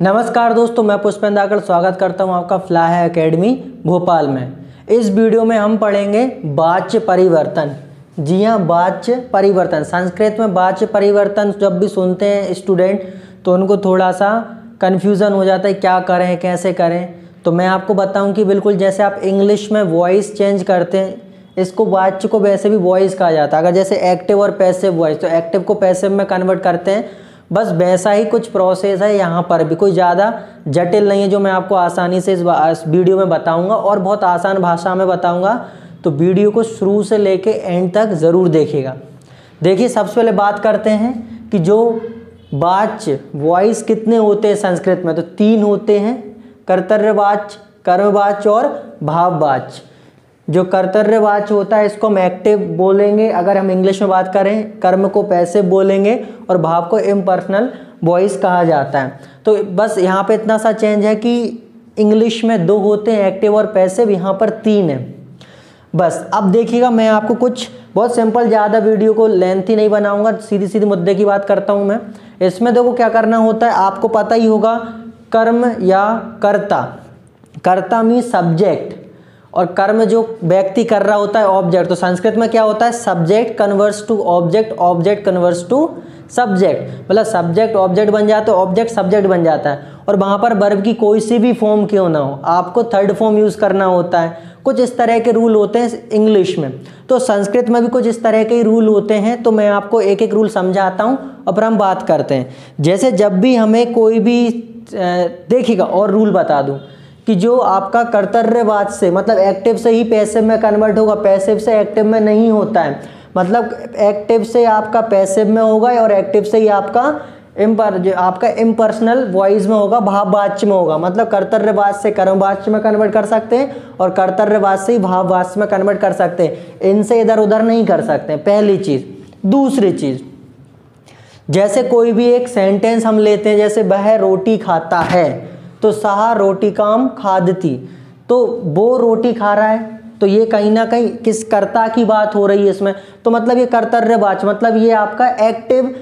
नमस्कार दोस्तों, मैं पुष्पेंदाकर स्वागत करता हूँ आपका फ्लाह एकेडमी भोपाल में। इस वीडियो में हम पढ़ेंगे वाच्य परिवर्तन। जी हाँ वाच्य परिवर्तन। संस्कृत में वाच्य परिवर्तन जब भी सुनते हैं स्टूडेंट तो उनको थोड़ा सा कन्फ्यूज़न हो जाता है, क्या करें, कैसे करें? तो मैं आपको बताऊँ कि बिल्कुल जैसे आप इंग्लिश में वॉइस चेंज करते हैं, इसको वाच्य को वैसे भी वॉइस कहा जाता है। अगर जैसे एक्टिव और पैसिव वॉइस तो एक्टिव को पैसिव में कन्वर्ट करते हैं बस वैसा ही कुछ प्रोसेस है यहाँ पर भी। कोई ज़्यादा जटिल नहीं है जो मैं आपको आसानी से इस वीडियो में बताऊँगा और बहुत आसान भाषा में बताऊँगा। तो वीडियो को शुरू से लेके एंड तक ज़रूर देखिएगा। देखिए, सबसे पहले बात करते हैं कि जो वाच्य वॉइस कितने होते हैं संस्कृत में? तो तीन होते हैं कर्तव्यवाच्य कर्मवाच्य और भाववाच्य जो कर्तव्यवाच्य होता है, इसको हम एक्टिव बोलेंगे। अगर हम इंग्लिश में बात करें, कर्म को पैसे बोलेंगे और भाव को इम्पर्सनल वॉइस कहा जाता है। तो बस यहाँ पे इतना सा चेंज है कि इंग्लिश में दो होते हैं एक्टिव और पैसिव यहाँ पर तीन है। बस, अब देखिएगा, मैं आपको कुछ बहुत सिंपल ज़्यादा वीडियो को लेंथी नहीं बनाऊँगा सीधी सीधी मुद्दे की बात करता हूँ मैं। इसमें देखो क्या करना होता है, आपको पता ही होगा, कर्म या कर्ता। कर्ता मीन सब्जेक्ट और कर्म जो व्यक्ति कर रहा होता है ऑब्जेक्ट तो संस्कृत में क्या होता है? Subject converse to object object converse to subject मतलब सब्जेक्ट ऑब्जेक्ट बन जाता है ऑब्जेक्ट सब्जेक्ट बन जाता है। और वहाँ पर वर्ब की कोई सी भी फॉर्म क्यों ना हो? आपको थर्ड फॉर्म यूज़ करना होता है। कुछ इस तरह के रूल होते हैं इंग्लिश में। तो संस्कृत में भी कुछ इस तरह के ही रूल होते हैं तो मैं आपको एक एक रूल समझाता हूँ और फिर हम बात करते हैं। जैसे जब भी हमें कोई भी देखिएगा और रूल बता दूँ। कि जो आपका कर्तव्यवाद से मतलब एक्टिव से ही पैसिव में कन्वर्ट होगा पैसिव से एक्टिव में नहीं होता है। मतलब एक्टिव से आपका पैसिव में होगा और एक्टिव से ही आपका इम्पर जो आपका इम्पर्सनल वॉइस में होगा, भाववाच्य में होगा। मतलब कर्तव्यवाद से कर्मवाच्य में कन्वर्ट कर सकते हैं और कर्तव्यवाद से ही भाववाच्य में कन्वर्ट कर सकते हैं। इनसे इधर उधर नहीं कर सकते पहली चीज़। दूसरी चीज़। जैसे कोई भी एक सेंटेंस हम लेते हैं, जैसे वह रोटी खाता है तो सहा रोटी काम खादती। तो वो रोटी खा रहा है तो ये कहीं ना कहीं किस कर्ता की बात हो रही है इसमें? तो मतलब ये कर्तव्यवाच मतलब ये आपका एक्टिव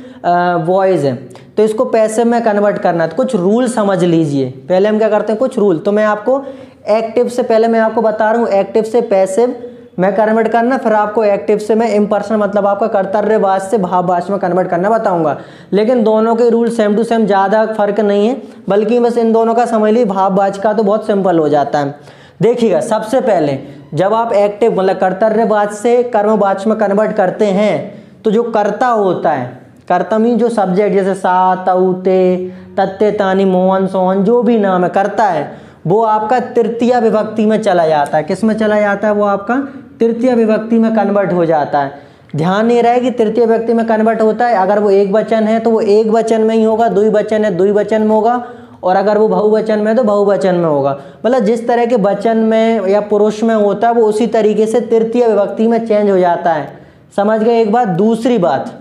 वॉइस है। तो इसको पैसे में कन्वर्ट करना है। तो कुछ रूल समझ लीजिए। पहले हम क्या करते हैं, कुछ रूल तो मैं आपको एक्टिव से, पहले मैं आपको बता रहा हूँ एक्टिव से पैसिव मैं कन्वर्ट करना, फिर आपको एक्टिव से मैं इम्पर्सनल मतलब आपका कर्तव्यवाद से भाववाच में कन्वर्ट करना बताऊँगा। लेकिन दोनों के रूल सेम टू सेम ज़्यादा फ़र्क नहीं है, बल्कि बस इन दोनों का समझ लीजिए भाववाच का तो बहुत सिंपल हो जाता है। देखिएगा, सबसे पहले, जब आप एक्टिव मतलब कर्तव्यवाद से कर्मवाच में कन्वर्ट करते हैं तो जो कर्ता होता है, कर्ता मीन जो सब्जेक्ट जैसे सा तऊ ते तत्ते तानी, मोहन, सोहन, जो भी नाम है, करता है, वो आपका तृतीय विभक्ति में चला जाता है। किसमें चला जाता है? वो आपका तृतीय विभक्ति में कन्वर्ट हो जाता है। ध्यान नहीं रहे कि तृतीय व्यक्ति में कन्वर्ट होता है। अगर वो एक वचन है तो वो एक वचन में ही होगा दुई वचन है दुई वचन में होगा, और अगर वो बहुवचन में है तो बहुवचन में होगा। मतलब जिस तरह के वचन में या पुरुष में होता है, वो उसी तरीके से तृतीय विभक्ति में चेंज हो जाता है। समझ गए एक बात? दूसरी बात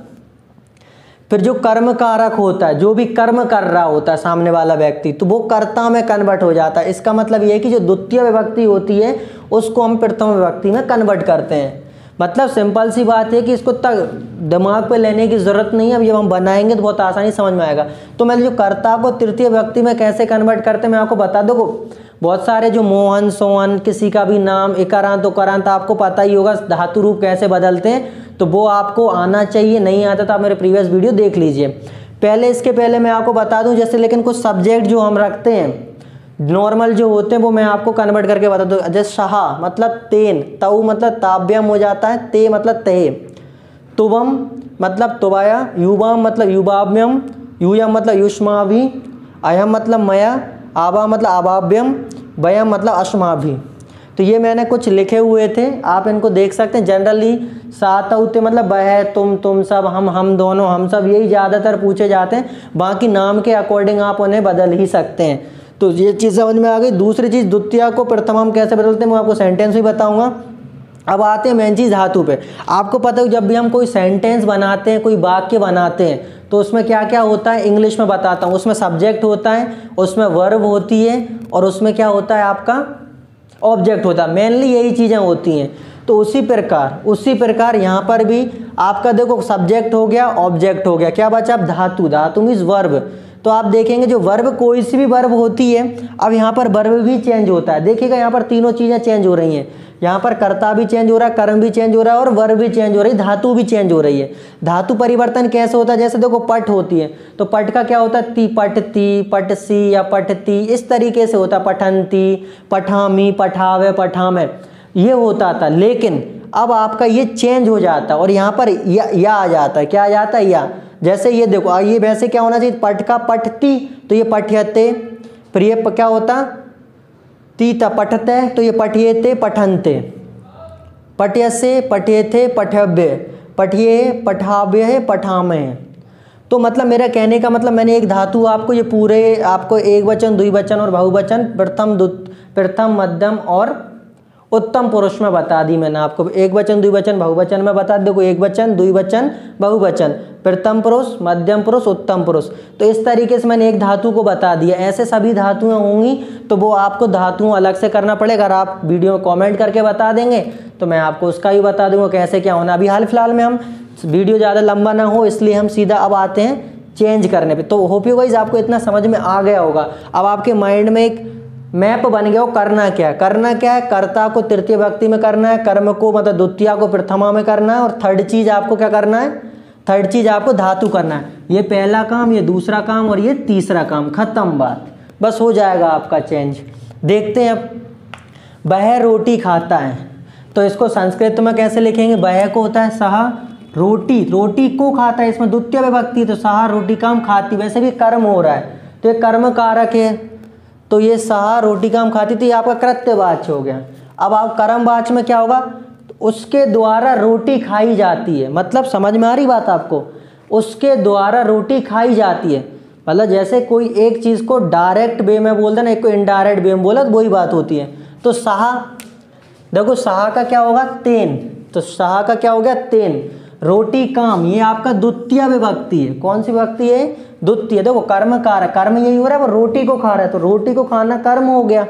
फिर जो कर्म कारक होता है, जो भी कर्म कर रहा होता है सामने वाला व्यक्ति तो वो कर्ता में कन्वर्ट हो जाता है। इसका मतलब ये है कि जो द्वितीय विभक्ति होती है, उसको हम प्रथम विभक्ति में कन्वर्ट करते हैं। मतलब सिंपल सी बात है कि इसको तक दिमाग पे लेने की ज़रूरत नहीं है। अब जब हम बनाएँगे तो बहुत आसानी समझ में आएगा। तो मैं जो कर्ता को, तृतीय व्यक्ति में कैसे कन्वर्ट करते हैं, मैं आपको बता दो? बहुत सारे जो मोहन, सोहन, किसी का भी नाम, इकारांत, उकारांत, आपको पता ही होगा, धातु रूप कैसे बदलते हैं। तो वो आपको आना चाहिए, नहीं आता तो आप मेरे प्रीवियस वीडियो देख लीजिए। पहले, इसके पहले मैं आपको बता दूँ, जैसे लेकिन कुछ सब्जेक्ट जो हम रखते हैं नॉर्मल जो होते हैं, वो मैं आपको कन्वर्ट करके बता दूँ। जैसे शाह मतलब तेन, तऊ मतलब ताब्यम हो जाता है, ते मतलब ते। तुबम मतलब तुबाया युवाम मतलब युवाभ्यम यूयम मतलब युष्माभि, अयम मतलब मया, आबा मतलब आबाभ्यम वयम मतलब अश्माभि। तो ये मैंने कुछ लिखे हुए थे, आप इनको देख सकते हैं। जनरली सात उते मतलब वह तुम तुम सब, हम हम दोनों, हम सब, यही ज़्यादातर पूछे जाते हैं। बाकी नाम के अकॉर्डिंग आप उन्हें बदल ही सकते हैं। तो ये चीज़ समझ में आ गई। दूसरी चीज़, द्वितीय को प्रथम हम कैसे बदलते हैं मैं आपको सेंटेंस भी बताऊँगा। अब आते हैं मेन चीज़ धातु पे। आपको पता है, जब भी हम कोई सेंटेंस बनाते हैं, कोई वाक्य बनाते हैं तो उसमें क्या क्या होता है? इंग्लिश में बताता हूँ। उसमें सब्जेक्ट होता है, उसमें वर्ब होती है, और उसमें क्या होता है आपका? ऑब्जेक्ट होता है। मेनली यही चीज़ें होती हैं। तो उसी प्रकार उसी प्रकार यहाँ पर भी आपका देखो सब्जेक्ट हो गया ऑब्जेक्ट हो गया। क्या बचा? अब धातु। धातु मीन्स वर्ब तो आप देखेंगे जो वर्ब कोई सी भी वर्ब होती है अब यहाँ पर वर्ब भी चेंज होता है। देखिएगा यहाँ पर तीनों चीज़ें चेंज हो रही हैं। यहाँ पर कर्ता भी चेंज हो रहा है कर्म भी चेंज हो रहा है और वर्ब भी चेंज हो रही है धातु भी चेंज हो रही है। धातु परिवर्तन कैसे होता है? जैसे देखो पट होती है तो पट का क्या होता है? ती पटती पटसी या पटती इस तरीके से होता है। पठंती पठामी पठावे पठामे ये होता था। लेकिन अब आपका ये चेंज हो जाता है और यहाँ पर या, या आ जाता है। क्या आ जाता है? या। जैसे ये देखो ये वैसे क्या होना चाहिए? पट का पटती तो ये पठ्यते। फिर ये क्या होता? तीता पठते तो ये पठिएते पठनते। पठ्यसे, पठ्यथे, पठव्य। पठिए पठाव्य, पठामे। तो मतलब मेरा कहने का मतलब मैंने एक धातु आपको ये पूरे, आपको एक वचन द्विवचन और बहुवचन, प्रथम प्रथम, मध्यम और उत्तम पुरुष में बता दी मैंने आपको। एक वचन द्विवचन बहुवचन में बता देखो एक वचन द्विवचन बहुवचन। प्रथम पुरुष, मध्यम पुरुष, उत्तम पुरुष। तो इस तरीके से मैंने एक धातु को बता दिया। ऐसे सभी धातुएँ होंगी तो वो आपको धातुओं अलग से करना पड़ेगा। अगर आप वीडियो में कॉमेंट करके बता देंगे तो मैं आपको उसका भी बता दूँगा कैसे क्या होना। अभी हाल फ़िलहाल में हम वीडियो ज़्यादा लंबा ना हो, इसलिए हम सीधा अब आते हैं चेंज करने पे। तो होप यू गाइज़ आपको इतना समझ में आ गया होगा। अब आपके माइंड में एक मैप बन गया हो, करना क्या है? करना क्या है? कर्ता को तृतीय व्यक्ति में करना है, कर्म को मतलब द्वितीय को प्रथमा में करना है, और थर्ड चीज़ आपको क्या करना है? थर्ड चीज़ आपको धातु करना है। ये पहला काम, ये दूसरा काम, और ये तीसरा काम, खत्म बात। बस हो जाएगा आपका चेंज देखते हैं अब वह रोटी खाता है। तो इसको संस्कृत में कैसे लिखेंगे? वह को होता है सहा रोटी। रोटी को खाता है, इसमें द्वितीय विभक्ति तो सहा रोटी काम खाती, वैसे भी कर्म हो रहा है। तो ये कर्म कारक है। तो ये सहा रोटी काम खाती थी, आपका कृत्यवाच्य हो गया। अब आप कर्म वाच में क्या होगा? उसके द्वारा रोटी खाई जाती है। मतलब समझ में आ रही बात आपको? उसके द्वारा रोटी खाई जाती है। मतलब जैसे कोई एक चीज़ को डायरेक्ट वे में बोल देना एक को इनडायरेक्ट वे में बोला तो वही बात होती है। तो सहा, देखो सहा का क्या होगा? तेन। तो सहा का क्या हो गया? तेन। रोटी काम, ये आपका द्वितीय विभक्ति है। कौन सी विभक्ति है? द्वितीय देखो कर्म कार कर्म यही हो रहा है, वो रोटी को खा रहा है तो रोटी को खाना कर्म हो गया।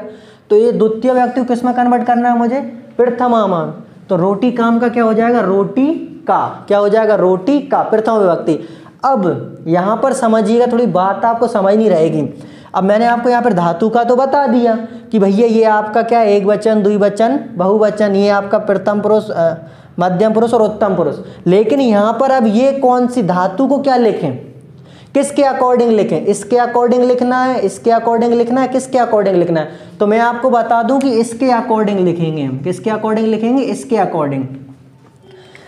तो ये द्वितीय व्यक्ति को किसमें कन्वर्ट करना है मुझे? प्रथमा तो रोटी काम का क्या हो जाएगा? रोटी का। क्या हो जाएगा? रोटी का, प्रथम विभक्ति अब यहाँ पर समझिएगा, थोड़ी बात आपको समझ नहीं रहेगी। अब मैंने आपको यहाँ पर धातु का तो बता दिया कि भैया ये आपका क्या एक वचन द्विवचन बहुवचन, ये आपका प्रथम पुरुष मध्यम पुरुष और उत्तम पुरुष। लेकिन यहाँ पर अब ये कौन सी धातु को क्या लिखें? किसके अकॉर्डिंग लिखें? इसके अकॉर्डिंग लिखना है, इसके अकॉर्डिंग लिखना है, किसके अकॉर्डिंग लिखना है? तो मैं आपको बता दूँ कि इसके अकॉर्डिंग लिखेंगे हम। किसके अकॉर्डिंग लिखेंगे? इसके अकॉर्डिंग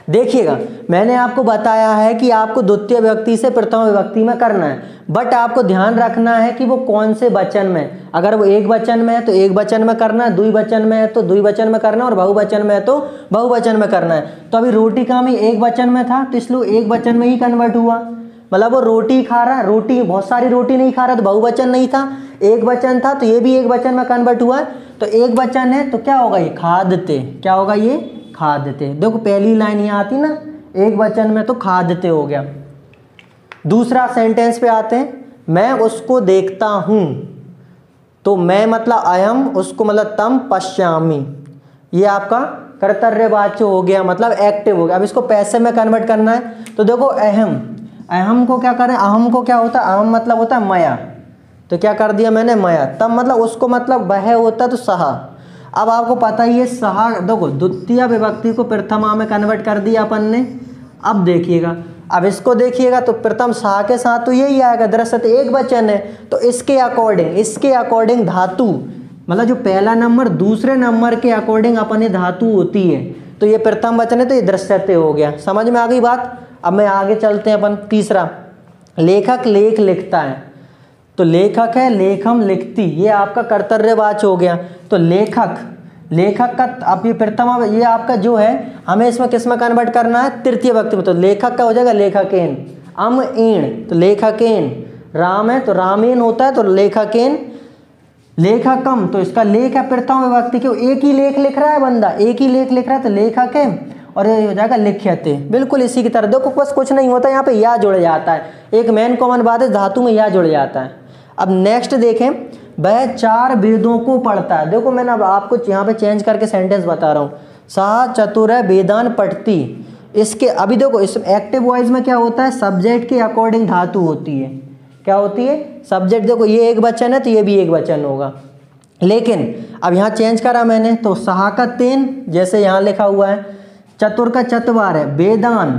देखिएगा, मैंने आपको बताया है कि आपको द्वितीय व्यक्ति से प्रथम व्यक्ति में करना है बट आपको ध्यान रखना है कि वो कौन से वचन में अगर वो एक वचन में है तो एक वचन में करना है, दुई वचन में है तो दुई वचन में करना है, और बहुवचन में है तो बहुवचन में करना है। तो अभी रोटी का भी एक वचन में था तो इसलिए एक वचन में ही कन्वर्ट हुआ। मतलब वो रोटी खा रहा है, रोटी बहुत सारी रोटी नहीं खा रहा तो बहुवचन नहीं था, एक वचन था तो ये भी एक वचन में कन्वर्ट हुआ तो एक वचन है तो क्या होगा ये? खादते। क्या होगा ये? खादते। देखो पहली लाइन यहाँ आती ना, एक वचन में तो खादते हो गया। दूसरा सेंटेंस पे आते हैं, मैं उसको देखता हूँ तो मैं मतलब अयम, उसको मतलब तम पश्यामी। ये आपका कर्तव्यवाच्य हो गया मतलब एक्टिव हो गया। अब इसको पैसे में कन्वर्ट करना है तो देखो अहम अहम को क्या करें? अहम को क्या होता? है अहम मतलब होता है मया। तो क्या कर दिया मैंने? मया। तब मतलब उसको मतलब वह होता तो सहा। अब आपको पता ही है, सहा, देखो, द्वितीय विभक्ति को प्रथमा में कन्वर्ट कर दिया अपन ने। अब देखिएगा। अब इसको देखिएगा तो प्रथम सहा के साथ तो यही आएगा। दरअसल एक वचन है तो इसके अकॉर्डिंग इसके अकॉर्डिंग धातु। मतलब जो पहला नंबर, दूसरे नंबर के अकॉर्डिंग अपने धातु होती है। तो ये प्रथम वचन है तो ये दृश्यते हो गया। समझ में आ गई बात? अब मैं आगे चलते हैं अपन, तीसरा। लेखक लेख लिखता है। तो लेखक है, लेखम लिखती। ये आपका कर्तव्यवाच हो गया। तो लेखक लेखक का आप ये प्रथम ये आपका जो है, हमें इसमें किसमें कन्वर्ट करना है? तृतीय व्यक्ति में। तो लेखक का हो जाएगा लेखकेन। अम ईण तो लेखकेन। राम है तो रामेन होता है तो लेखकेन। लेखकम तो इसका लेख है प्रथम विभक्ति क्यों एक ही लेख लिख रहा है बंदा। एक ही लेख लिख रहा है तो लेखक है और ये हो जाएगा लिख्यते। बिल्कुल इसी की तरह। देखो, बस कुछ नहीं होता, यहाँ पे या जुड़ जाता है। एक मेन कॉमन बात है, धातु में या जुड़ जाता है। अब नेक्स्ट देखें, वह चार वेदों को पढ़ता है। देखो, मैंने अब आपको यहाँ पे चेंज करके सेंटेंस बता रहा हूँ। सा, चतुर, वेदान पढ़ती इसके, अभी देखो, इस एक्टिव वॉइस में क्या होता है? सब्जेक्ट के अकॉर्डिंग धातु होती है। क्या होती है? सब्जेक्ट देखो, ये एक वचन है तो ये भी एक वचन होगा। लेकिन, अब यहाँ चेंज करा मैंने तो सहा का तेन, जैसे यहाँ लिखा हुआ है चतुर का चतवार है वेदान।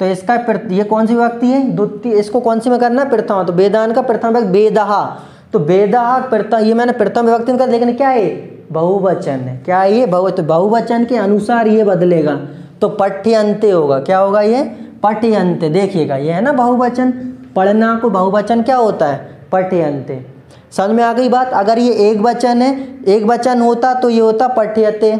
तो इसका ये कौन सी व्यक्ति है? द्वितीय, इसको कौन सी में करना है? प्रथम। तो वेदान का प्रथम वेदहा तो वेदहा प्रथम ये मैंने प्रथम विभक्ति में कर, लेकिन क्या है? बहुवचन है। क्या ये? बहु तो बहुवचन के अनुसार ये बदलेगा। तो पठ्यंते होगा। क्या होगा ये? पठ्यंते। देखिएगा, ये है ना बहुवचन? पढ़ना को बहुवचन क्या होता है? पठ्यंते। समझ में आ गई बात? अगर ये एक वचन है, एक वचन होता तो ये होता पठ्यते।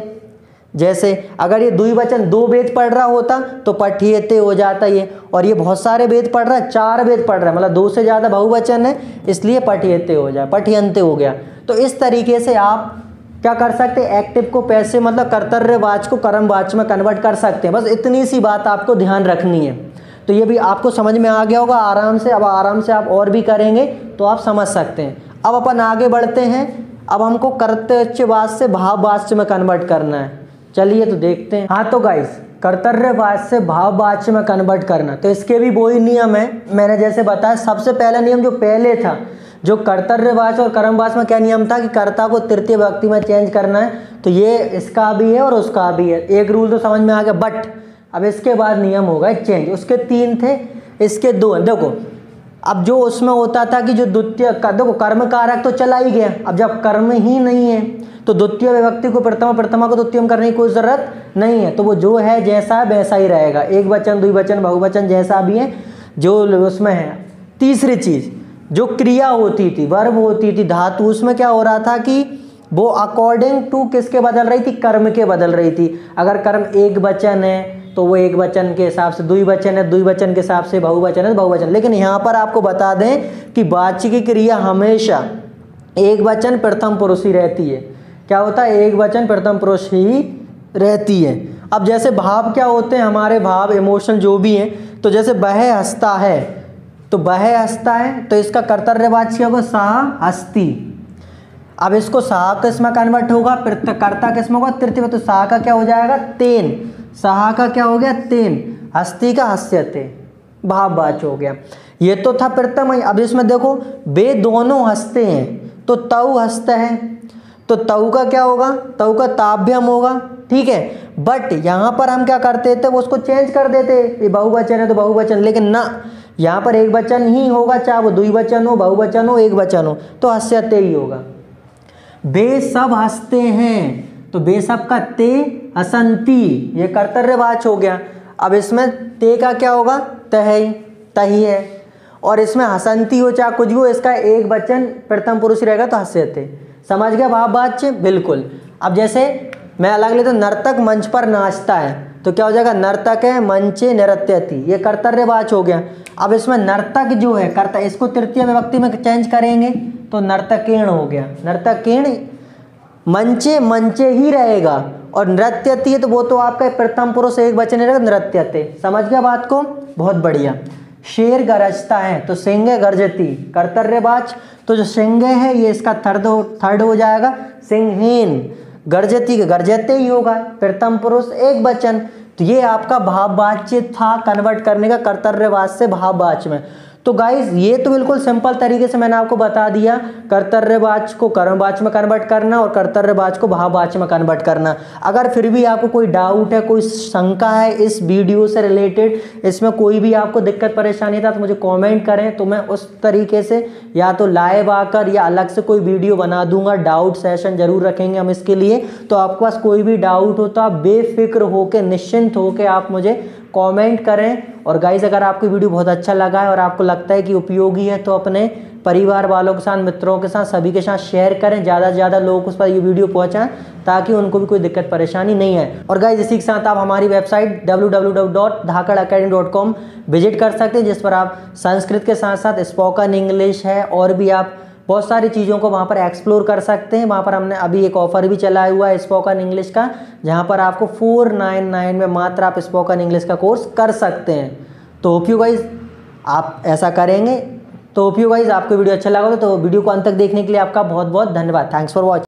जैसे अगर ये दुई वचन दो वेद पढ़ रहा होता तो पठियते हो जाता ये। और ये बहुत सारे वेद पढ़ रहा है, चार वेद पढ़ रहा है मतलब दो से ज़्यादा बहुवचन है, इसलिए पठियते हो जाए, पठियंते हो गया। तो इस तरीके से आप क्या कर सकते हैं? एक्टिव को पैसे मतलब कर्तव्य वाच को कर्म वाच में कन्वर्ट कर सकते हैं। बस इतनी सी बात आपको ध्यान रखनी है। तो ये भी आपको समझ में आ गया होगा, आराम से, अब आराम से आप और भी करेंगे तो आप समझ सकते हैं। अब अपन आगे बढ़ते हैं। अब हमको कर्तव्यवाद से भाववाच्य में कन्वर्ट करना है। चलिए तो देखते हैं। हाँ तो गाइस कर्तव्यवाद से भाव भाववाच्य में कन्वर्ट करना। तो इसके भी वही नियम है। मैंने जैसे बताया, सबसे पहला नियम जो पहले था, जो कर्तव्यवाच और कर्मवाच में क्या नियम था कि कर्ता को तृतीय व्यक्ति में चेंज करना है तो ये इसका भी है और उसका भी है। एक रूल तो समझ में आ गया बट अब इसके बाद नियम होगा चेंज उसके तीन थे, इसके दो हैं। देखो, अब जो उसमें होता था कि जो द्वितीय देखो, कर्म कारक तो चला ही गया। अब जब कर्म ही नहीं है तो द्वितीय विभक्ति को प्रथमा प्रथमा को द्वितीय करने की कोई ज़रूरत नहीं है। तो वो जो है, जैसा वैसा ही रहेगा। एक वचन द्विवचन बहुवचन जैसा भी है, जो उसमें है। तीसरी चीज़, जो क्रिया होती थी, वर्ब होती थी, धातु, उसमें क्या हो रहा था कि वो अकॉर्डिंग टू किसके बदल रही थी? कर्म के बदल रही थी। अगर कर्म एक वचन है तो वो एक वचन के हिसाब से, दुई वचन है, दुई वचन के हिसाब से, बहुवचन है, बहुवचन। लेकिन यहाँ पर आपको बता दें कि वाच्य की क्रिया हमेशा एक वचन प्रथम पुरुष ही रहती है। क्या होता है? एक वचन प्रथम पुरुष ही रहती है। अब जैसे भाव क्या होते हैं? हमारे भाव इमोशन जो भी हैं तो जैसे बह हंसता है तो बह हंसता है तो इसका कर्तव्यवाच्य क्या होगा साह हस्ती। अब इसको साह किसमें कन्वर्ट होगा? कर्ता किसमें होगा? तृतीय तो साह का क्या हो जाएगा? तेन। साह का क्या हो गया? तेन। हस्ती का हस्यते भाववाच हो गया। ये तो था प्रथम अब इसमें देखो, वे दोनों हँसते हैं तो तव हंसता है। तो तऊ का क्या होगा? तऊ का ताभ्यम होगा, ठीक है? बट यहाँ पर हम क्या करते थे? वो उसको चेंज कर देते। ये बहुवचन है तो बहुवचन, लेकिन ना, यहाँ पर एक वचन ही होगा, चाहे वो द्विवचन हो, बहुवचन हो, एक वचन हो तो हस्यते ही होगा। बे सब हँसते हैं तो बे सब का ते हसंती, ये कर्तव्यवाच हो गया। अब इसमें ते का क्या होगा? तह तही है। और इसमें हसंती हो चाहे कुछ भी हो, इसका एक वचन प्रथम पुरुष रहेगा तो हस्य हस्यते समझ गया भाव वाच्य बिल्कुल। अब जैसे मैं अलग लेता हूँ, नर्तक मंच पर नाचता है तो क्या हो जाएगा? नर्तक है, मंचे नृत्यति। ये कर्तव्यवाच हो गया। अब इसमें नर्तक जो है, कर्ता, इसको तृतीय विभक्ति में चेंज करेंगे तो नर्तकीर्ण हो गया। नर्तकीर्ण मंचे मंचे ही रहेगा। और नृत्यति तो वो तो आपका प्रथम पुरुष एक वचन रहेगा, नृत्यते। समझ गया बात को? बहुत बढ़िया। शेर गरजता है तो सिंह गरजती। कर्तव्यवाच तो जो सिंह है, ये इसका थर्ड हो थर्ड हो जाएगा। सिंहहीन, गर्जती के गर्जते ही होगा प्रथम पुरुष एक बचन तो ये आपका भाववाच्य था कन्वर्ट करने का कर्तव्यवाच से भाववाच्य में। तो गाइज़ ये तो बिल्कुल सिंपल तरीके से मैंने आपको बता दिया, कर्तव्यवाच को कर्मवाच में कन्वर्ट करना और कर्तव्यवाच को भाववाच में कन्वर्ट करना। अगर फिर भी आपको कोई डाउट है, कोई शंका है इस वीडियो से रिलेटेड इसमें कोई भी आपको दिक्कत, परेशानी था तो मुझे कॉमेंट करें तो मैं उस तरीके से या तो लाइव आकर या अलग से कोई वीडियो बना दूँगा। डाउट सेशन ज़रूर रखेंगे हम इसके लिए। तो आपके पास कोई भी डाउट हो तो आप बेफिक्र होकर निश्चिंत होकर आप मुझे कमेंट करें। और गाइज़ अगर आपको वीडियो बहुत अच्छा लगा है और आपको लगता है कि उपयोगी है तो अपने परिवार वालों के साथ, मित्रों के साथ, सभी के साथ शेयर करें। ज़्यादा से ज़्यादा लोग उस पर ये वीडियो पहुँचाएँ, ताकि उनको भी कोई दिक्कत, परेशानी नहीं है। और गाइज़ इसी के साथ आप हमारी वेबसाइट www.dhakad विज़िट कर सकते हैं, जिस पर आप संस्कृत के साथ साथ स्पोकन इंग्लिश है, और भी आप बहुत सारी चीज़ों को वहाँ पर एक्सप्लोर कर सकते हैं। वहाँ पर हमने अभी एक ऑफ़र भी चलाया हुआ है स्पोकन इंग्लिश का, जहाँ पर आपको फोर नाइन नाइन में मात्र आप स्पोकन इंग्लिश का कोर्स कर सकते हैं। तो होप यू गाइज़ आप ऐसा करेंगे। तो होप यू गाइज़ आपको वीडियो अच्छा लगा तो वीडियो को अंत तक देखने के लिए आपका बहुत बहुत धन्यवाद। Thanks for watching